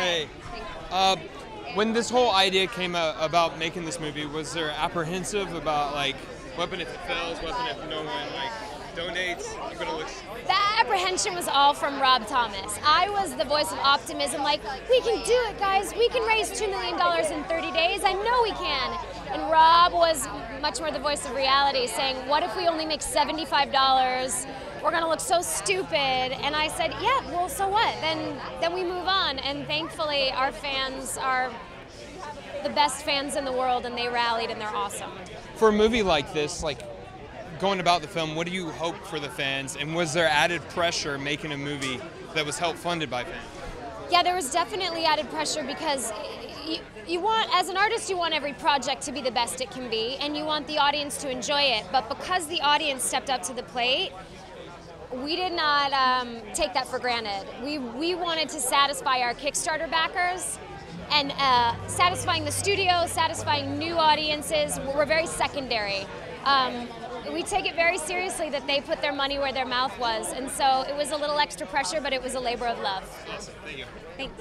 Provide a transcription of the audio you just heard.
Hey, uh, when this whole idea came about making this movie, was there apprehensive about like, weapon if it fails, weapon if no one like donates, gonna look. The apprehension was all from Rob Thomas. I was the voice of optimism, like, we can do it, guys. We can raise $2 million in 30 days. I know we can. And Rob was much more the voice of reality, saying, what if we only make $75? We're gonna look so stupid. And I said, yeah, well, so what? Then, then we move on. And thankfully, our fans are the best fans in the world, and they rallied, and they're awesome. For a movie like this, like going about the film, what do you hope for the fans? And was there added pressure making a movie that was help funded by fans? Yeah, there was definitely added pressure because you, you want, as an artist, you want every project to be the best it can be, and you want the audience to enjoy it. But because the audience stepped up to the plate, we did not um, take that for granted. We, we wanted to satisfy our Kickstarter backers and uh, satisfying the studio, satisfying new audiences were very secondary. Um, we take it very seriously that they put their money where their mouth was, and so it was a little extra pressure, but it was a labor of love. Awesome, thank you. Thanks.